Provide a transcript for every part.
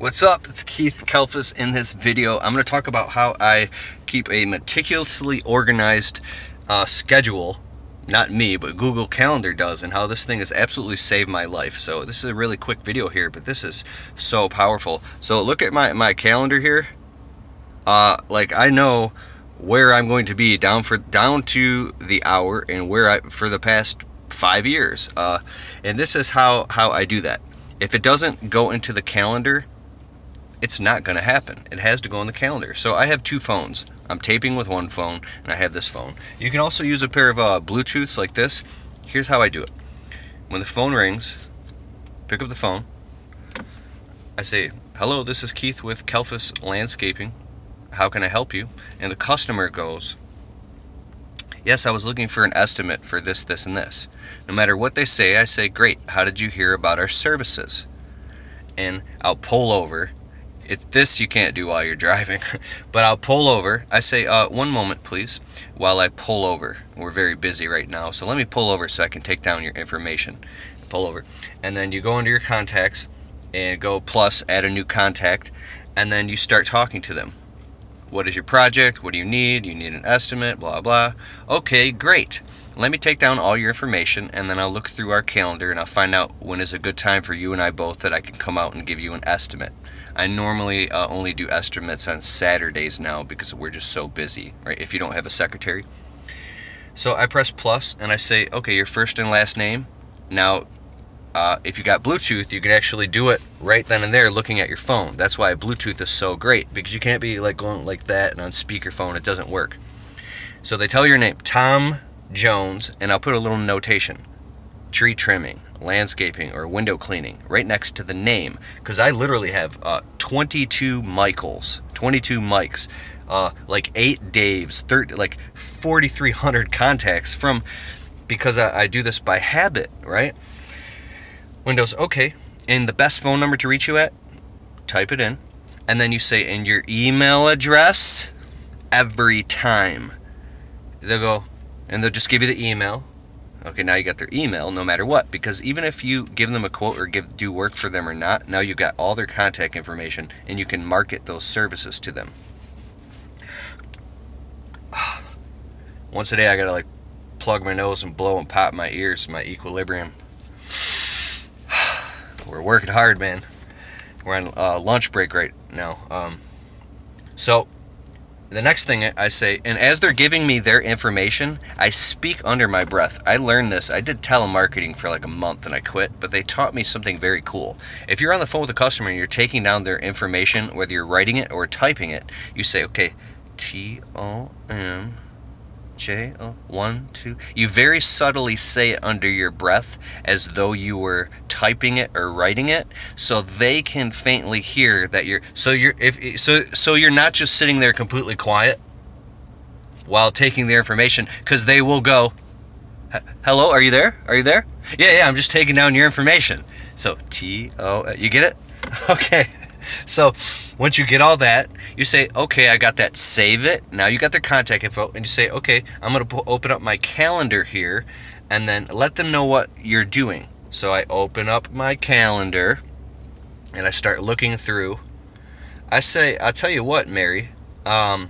What's up? It's Keith Kalfas. In this video, I'm going to talk about how I keep a meticulously organized uh, schedule. Not me, but Google Calendar does, and how this thing has absolutely saved my life. So this is a really quick video here, but this is so powerful. So look at my, my calendar here. Uh, like I know where I'm going to be down for down to the hour and where I for the past five years. Uh, and this is how how I do that. If it doesn't go into the calendar, it's not going to happen. It has to go on the calendar. So I have two phones. I'm taping with one phone, and I have this phone. You can also use a pair of uh, Bluetooths like this. Here's how I do it. When the phone rings, pick up the phone. I say, hello, this is Keith with Kalfas Landscaping. How can I help you? And the customer goes, yes, I was looking for an estimate for this, this, and this. No matter what they say, I say, great, how did you hear about our services? And I'll pull over it's this you can't do while you're driving. but I'll pull over. I say, uh, one moment, please, while I pull over. We're very busy right now, so let me pull over so I can take down your information. Pull over. And then you go into your contacts and go plus, add a new contact, and then you start talking to them. What is your project? What do you need? You need an estimate, blah, blah. Okay, great. Let me take down all your information and then I'll look through our calendar and I'll find out when is a good time for you and I both that I can come out and give you an estimate. I normally uh, only do estimates on Saturdays now because we're just so busy, right? If you don't have a secretary. So I press plus and I say, okay, your first and last name. Now, uh, if you got Bluetooth, you can actually do it right then and there looking at your phone. That's why Bluetooth is so great because you can't be like going like that and on speakerphone, it doesn't work. So they tell your name, Tom Jones, and I'll put a little notation tree trimming, landscaping, or window cleaning right next to the name because I literally have uh, 22 Michaels, 22 Mikes, uh, like eight Daves, 30, like 4,300 contacts from because I, I do this by habit, right? Windows, okay. And the best phone number to reach you at, type it in. And then you say in your email address every time. They'll go, and they'll just give you the email Okay, now you got their email no matter what because even if you give them a quote or give do work for them or not, now you've got all their contact information and you can market those services to them. Once a day I got to like plug my nose and blow and pop my ears, my equilibrium. We're working hard, man. We're on uh, lunch break right now. Um, so the next thing I say, and as they're giving me their information, I speak under my breath. I learned this. I did telemarketing for like a month and I quit, but they taught me something very cool. If you're on the phone with a customer and you're taking down their information, whether you're writing it or typing it, you say, okay, T O M J O one two. You very subtly say it under your breath as though you were typing it or writing it, so they can faintly hear that you're. So you're if so so you're not just sitting there completely quiet while taking their information because they will go. Hello, are you there? Are you there? Yeah, yeah. I'm just taking down your information. So T O. Uh, you get it? Okay. So once you get all that, you say, okay, I got that, save it. Now you got their contact info, and you say, okay, I'm going to open up my calendar here, and then let them know what you're doing. So I open up my calendar, and I start looking through. I say, I'll tell you what, Mary, um,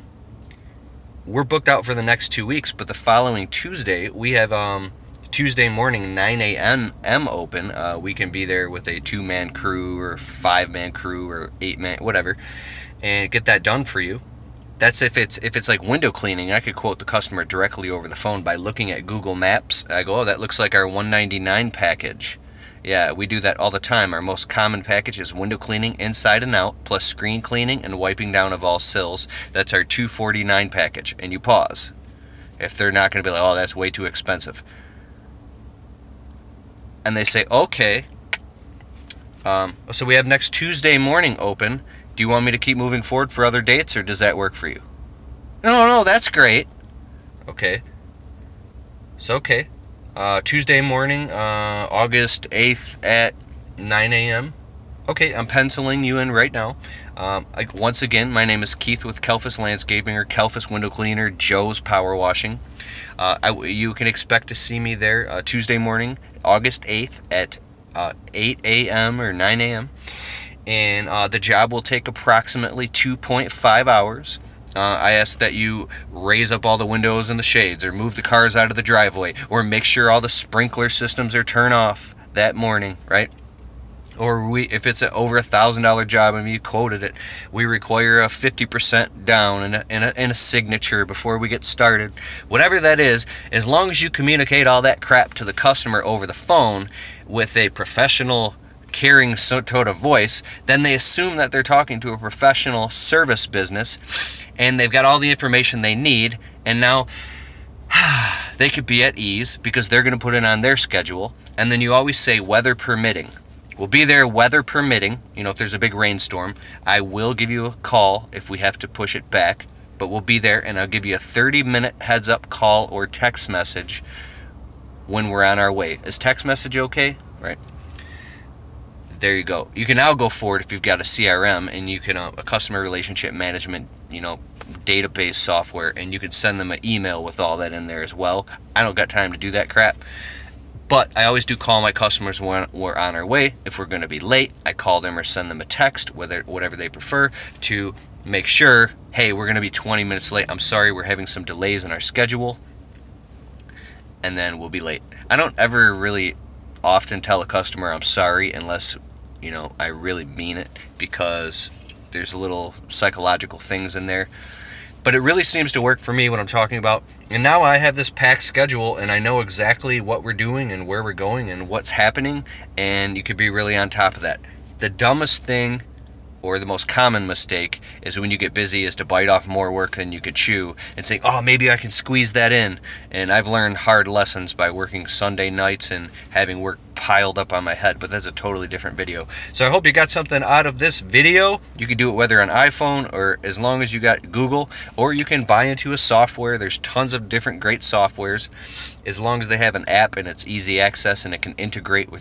we're booked out for the next two weeks, but the following Tuesday, we have um, Tuesday morning, 9 a.m. M open. Uh, we can be there with a two-man crew or five-man crew or eight-man, whatever, and get that done for you. That's if it's if it's like window cleaning. I could quote the customer directly over the phone by looking at Google Maps. I go, oh, that looks like our 199 package. Yeah, we do that all the time. Our most common package is window cleaning inside and out, plus screen cleaning and wiping down of all sills. That's our 249 package. And you pause. If they're not going to be like, oh, that's way too expensive and they say, okay. Um, so we have next Tuesday morning open. Do you want me to keep moving forward for other dates, or does that work for you? No, no, that's great. Okay. So, okay. Uh, Tuesday morning, uh, August 8th at 9 a.m. Okay, I'm penciling you in right now. Um, I, once again, my name is Keith with Kalfas Landscaping or Kalfas Window Cleaner, Joe's Power Washing. Uh, I, you can expect to see me there uh, Tuesday morning, August 8th at uh, 8 a.m. or 9 a.m. and uh, the job will take approximately 2.5 hours. Uh, I ask that you raise up all the windows and the shades, or move the cars out of the driveway, or make sure all the sprinkler systems are turned off that morning, right? Or we, if it's an over a thousand dollar job and you quoted it, we require a 50% down and a, a, a signature before we get started. Whatever that is, as long as you communicate all that crap to the customer over the phone with a professional caring tone of voice, then they assume that they're talking to a professional service business and they've got all the information they need and now they could be at ease because they're going to put it on their schedule and then you always say weather permitting we'll be there weather permitting you know if there's a big rainstorm i will give you a call if we have to push it back but we'll be there and i'll give you a 30 minute heads up call or text message when we're on our way is text message okay right there you go. You can now go forward if you've got a CRM and you can uh, a customer relationship management, you know, database software, and you can send them an email with all that in there as well. I don't got time to do that crap. But I always do call my customers when we're on our way. If we're going to be late, I call them or send them a text, whether whatever they prefer, to make sure, hey, we're going to be 20 minutes late. I'm sorry, we're having some delays in our schedule, and then we'll be late. I don't ever really often tell a customer I'm sorry unless you know I really mean it because there's a little psychological things in there but it really seems to work for me when I'm talking about. And now I have this packed schedule and I know exactly what we're doing and where we're going and what's happening and you could be really on top of that. The dumbest thing or the most common mistake is when you get busy is to bite off more work than you could chew and say oh maybe i can squeeze that in. And i've learned hard lessons by working sunday nights and having work piled up on my head but that's a totally different video. So i hope you got something out of this video. You can do it whether on iphone or as long as you got google or you can buy into a software. There's tons of different great softwares. As long as they have an app and it's easy access and it can integrate with